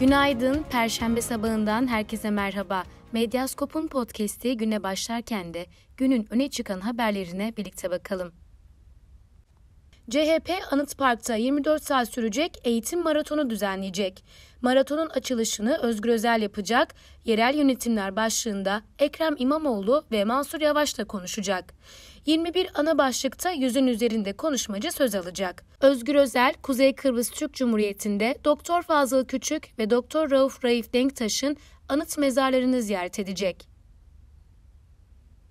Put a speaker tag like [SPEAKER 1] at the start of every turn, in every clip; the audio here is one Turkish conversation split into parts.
[SPEAKER 1] Günaydın, Perşembe sabahından herkese merhaba. Medyaskop'un podcast'i güne başlarken de günün öne çıkan haberlerine birlikte bakalım. CHP Anıt Park'ta 24 saat sürecek eğitim maratonu düzenleyecek. Maratonun açılışını Özgür Özel yapacak, yerel yönetimler başlığında Ekrem İmamoğlu ve Mansur Yavaş'la konuşacak. 21 ana başlıkta yüzün üzerinde konuşmacı söz alacak. Özgür Özel, Kuzey Kıbrıs Türk Cumhuriyeti'nde Doktor Fazıl Küçük ve Doktor Rauf Raif Denktaş'ın anıt mezarlarını ziyaret edecek.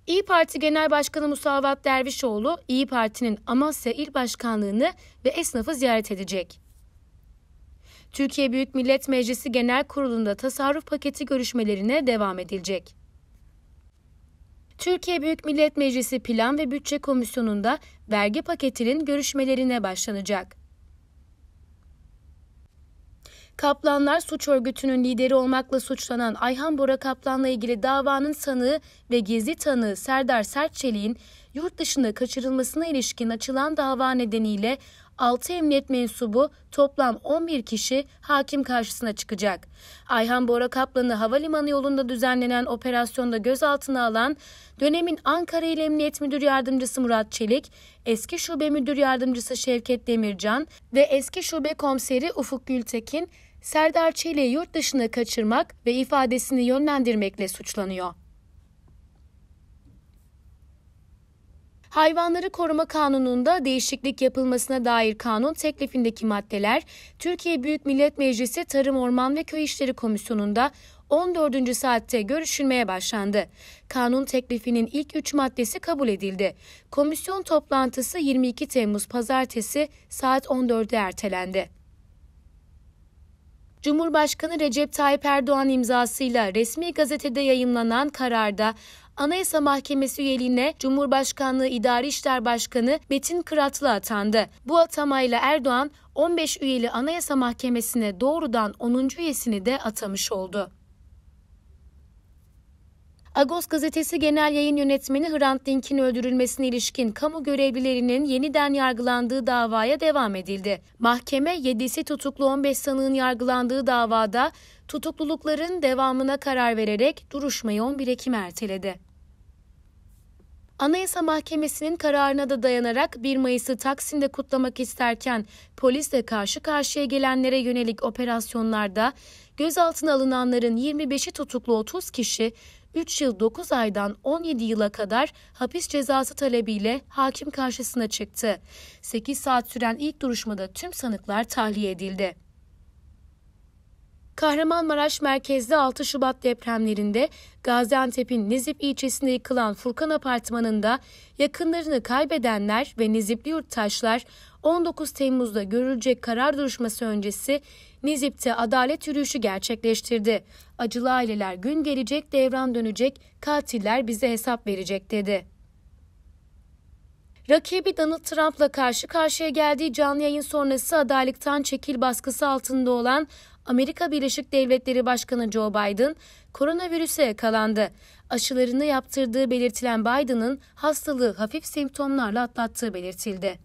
[SPEAKER 1] İyi Parti Genel Başkanı Musavat Dervişoğlu, İyi Parti'nin Amasya İl Başkanlığını ve esnafı ziyaret edecek. Türkiye Büyük Millet Meclisi Genel Kurulu'nda tasarruf paketi görüşmelerine devam edilecek. Türkiye Büyük Millet Meclisi Plan ve Bütçe Komisyonu'nda vergi paketinin görüşmelerine başlanacak. Kaplanlar suç örgütünün lideri olmakla suçlanan Ayhan Bora Kaplan'la ilgili davanın sanığı ve gizli tanığı Serdar Sertçelik'in yurt dışında kaçırılmasına ilişkin açılan dava nedeniyle 6 emniyet mensubu toplam 11 kişi hakim karşısına çıkacak. Ayhan Bora Kaplan'ı havalimanı yolunda düzenlenen operasyonda gözaltına alan dönemin Ankara İl Emniyet Müdür Yardımcısı Murat Çelik, eski şube müdür yardımcısı Şevket Demircan ve eski şube komiseri Ufuk Gültekin Serdar Çelik'i yurt dışına kaçırmak ve ifadesini yönlendirmekle suçlanıyor. Hayvanları Koruma Kanunu'nda değişiklik yapılmasına dair kanun teklifindeki maddeler Türkiye Büyük Millet Meclisi Tarım Orman ve Köy İşleri Komisyonu'nda 14. saatte görüşülmeye başlandı. Kanun teklifinin ilk 3 maddesi kabul edildi. Komisyon toplantısı 22 Temmuz pazartesi saat 14'e ertelendi. Cumhurbaşkanı Recep Tayyip Erdoğan imzasıyla resmi gazetede yayımlanan kararda Anayasa Mahkemesi üyeliğine Cumhurbaşkanlığı İdari İşler Başkanı Metin Kıratlı atandı. Bu atamayla Erdoğan 15 üyeli Anayasa Mahkemesi'ne doğrudan 10. üyesini de atamış oldu. Agos gazetesi genel yayın yönetmeni Hrant Dink'in öldürülmesine ilişkin kamu görevlilerinin yeniden yargılandığı davaya devam edildi. Mahkeme 7'si tutuklu 15 sanığın yargılandığı davada tutuklulukların devamına karar vererek duruşmayı 11 Ekim erteledi. Anayasa Mahkemesi'nin kararına da dayanarak 1 Mayıs'ı Taksim'de kutlamak isterken polisle karşı karşıya gelenlere yönelik operasyonlarda gözaltına alınanların 25'i tutuklu 30 kişi 3 yıl 9 aydan 17 yıla kadar hapis cezası talebiyle hakim karşısına çıktı. 8 saat süren ilk duruşmada tüm sanıklar tahliye edildi. Kahramanmaraş merkezli 6 Şubat depremlerinde Gaziantep'in Nizip ilçesinde yıkılan Furkan Apartmanı'nda yakınlarını kaybedenler ve Nizipli yurttaşlar 19 Temmuz'da görülecek karar duruşması öncesi Nizip'te adalet yürüyüşü gerçekleştirdi. Acılı aileler gün gelecek devran dönecek, katiller bize hesap verecek dedi. Rakibi Donald Trump'la karşı karşıya geldiği canlı yayın sonrası adaylıktan çekil baskısı altında olan Amerika Birleşik Devletleri Başkanı Joe Biden koronavirüse yakalandı. Aşılarını yaptırdığı belirtilen Biden'ın hastalığı hafif semptomlarla atlattığı belirtildi.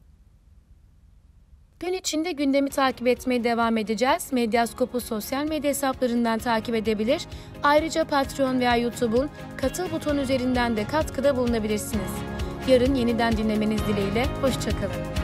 [SPEAKER 1] Gün içinde gündemi takip etmeye devam edeceğiz. Medyaskop'u sosyal medya hesaplarından takip edebilir. Ayrıca Patreon veya YouTube'un katıl butonu üzerinden de katkıda bulunabilirsiniz. Yarın yeniden dinlemeniz dileğiyle. Hoşçakalın.